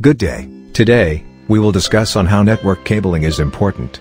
Good day. Today, we will discuss on how network cabling is important.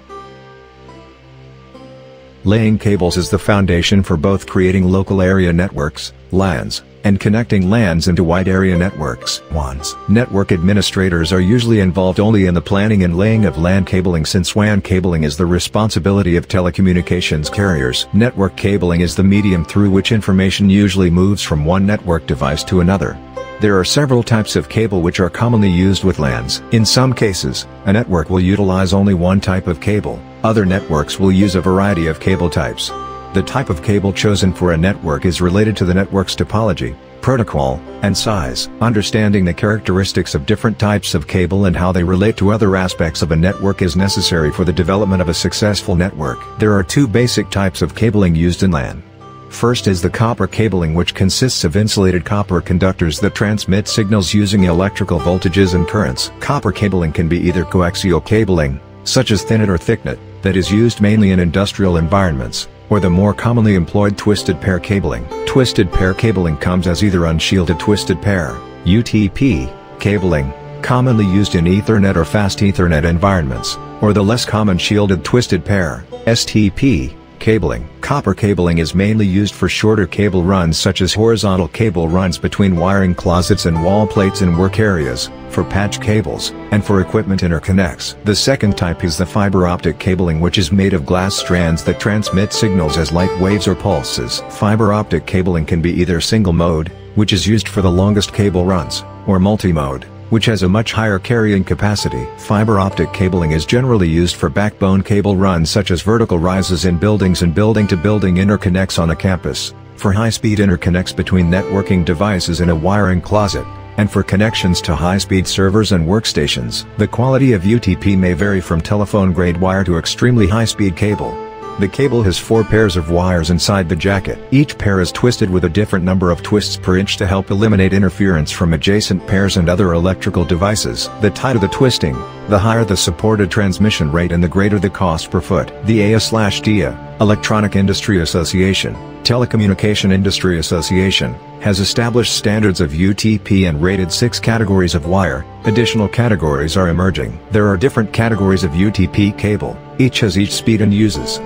Laying cables is the foundation for both creating local area networks, LANs, and connecting LANs into wide area networks, WANs. Network administrators are usually involved only in the planning and laying of LAN cabling since WAN cabling is the responsibility of telecommunications carriers. Network cabling is the medium through which information usually moves from one network device to another. There are several types of cable which are commonly used with LANs. In some cases, a network will utilize only one type of cable, other networks will use a variety of cable types. The type of cable chosen for a network is related to the network's topology, protocol, and size. Understanding the characteristics of different types of cable and how they relate to other aspects of a network is necessary for the development of a successful network. There are two basic types of cabling used in LAN. First is the copper cabling which consists of insulated copper conductors that transmit signals using electrical voltages and currents. Copper cabling can be either coaxial cabling, such as Thinnet or Thicknet, that is used mainly in industrial environments, or the more commonly employed twisted pair cabling. Twisted pair cabling comes as either unshielded twisted pair, UTP, cabling, commonly used in Ethernet or fast Ethernet environments, or the less common shielded twisted pair, STP, Cabling Copper cabling is mainly used for shorter cable runs such as horizontal cable runs between wiring closets and wall plates in work areas, for patch cables, and for equipment interconnects. The second type is the fiber optic cabling which is made of glass strands that transmit signals as light waves or pulses. Fiber optic cabling can be either single mode, which is used for the longest cable runs, or multi-mode which has a much higher carrying capacity. Fiber optic cabling is generally used for backbone cable runs such as vertical rises in buildings and building-to-building -building interconnects on a campus, for high-speed interconnects between networking devices in a wiring closet, and for connections to high-speed servers and workstations. The quality of UTP may vary from telephone-grade wire to extremely high-speed cable. The cable has four pairs of wires inside the jacket. Each pair is twisted with a different number of twists per inch to help eliminate interference from adjacent pairs and other electrical devices. The tighter the twisting, the higher the supported transmission rate and the greater the cost per foot. The EIA/TIA, Electronic Industry Association, Telecommunication Industry Association, has established standards of UTP and rated six categories of wire, additional categories are emerging. There are different categories of UTP cable, each has each speed and uses.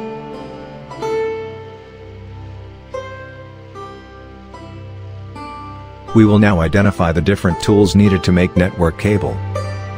We will now identify the different tools needed to make network cable.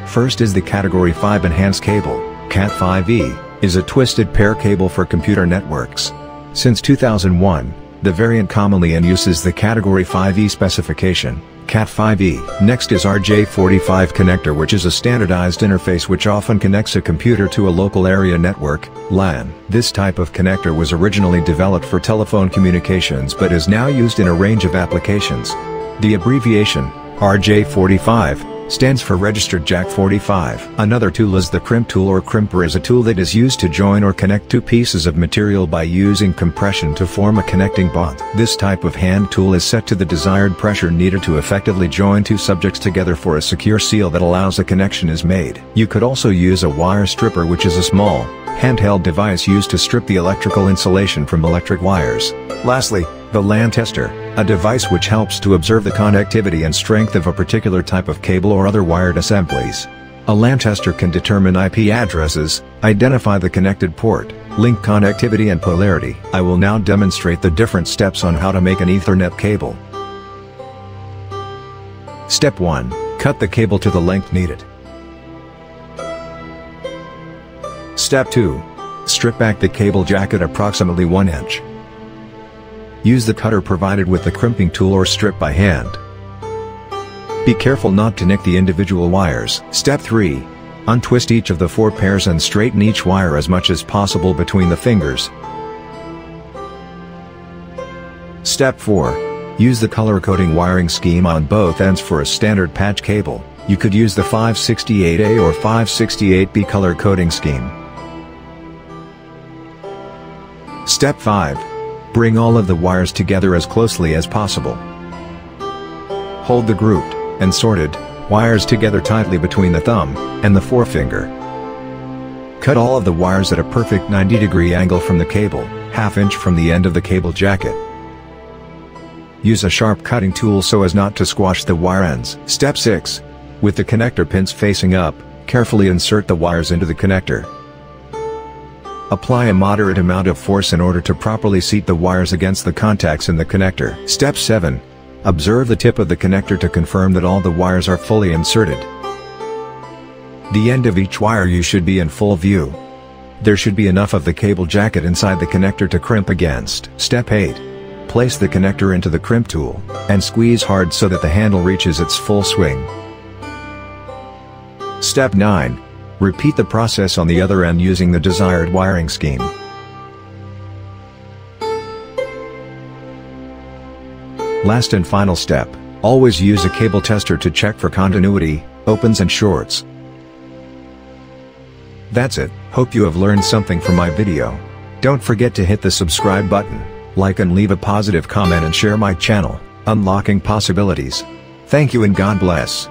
First is the Category 5 Enhanced Cable, Cat5e, is a twisted pair cable for computer networks. Since 2001, the variant commonly in use is the Category 5e specification, Cat5e. Next is RJ45 connector which is a standardized interface which often connects a computer to a local area network, LAN. This type of connector was originally developed for telephone communications but is now used in a range of applications. The abbreviation, RJ45, stands for Registered Jack 45. Another tool is the crimp tool or crimper is a tool that is used to join or connect two pieces of material by using compression to form a connecting bond. This type of hand tool is set to the desired pressure needed to effectively join two subjects together for a secure seal that allows a connection is made. You could also use a wire stripper which is a small, handheld device used to strip the electrical insulation from electric wires. Lastly, the LAN tester, a device which helps to observe the connectivity and strength of a particular type of cable or other wired assemblies. A LAN tester can determine IP addresses, identify the connected port, link connectivity and polarity. I will now demonstrate the different steps on how to make an Ethernet cable. Step 1. Cut the cable to the length needed. Step 2. Strip back the cable jacket approximately 1 inch. Use the cutter provided with the crimping tool or strip by hand. Be careful not to nick the individual wires. Step 3. Untwist each of the four pairs and straighten each wire as much as possible between the fingers. Step 4. Use the color coding wiring scheme on both ends for a standard patch cable. You could use the 568A or 568B color coding scheme. Step 5. Bring all of the wires together as closely as possible. Hold the grouped, and sorted, wires together tightly between the thumb, and the forefinger. Cut all of the wires at a perfect 90 degree angle from the cable, half inch from the end of the cable jacket. Use a sharp cutting tool so as not to squash the wire ends. Step 6. With the connector pins facing up, carefully insert the wires into the connector. Apply a moderate amount of force in order to properly seat the wires against the contacts in the connector. Step 7. Observe the tip of the connector to confirm that all the wires are fully inserted. The end of each wire you should be in full view. There should be enough of the cable jacket inside the connector to crimp against. Step 8. Place the connector into the crimp tool, and squeeze hard so that the handle reaches its full swing. Step 9. Repeat the process on the other end using the desired wiring scheme. Last and final step, always use a cable tester to check for continuity, opens and shorts. That's it, hope you have learned something from my video. Don't forget to hit the subscribe button, like and leave a positive comment and share my channel, Unlocking Possibilities. Thank you and God bless.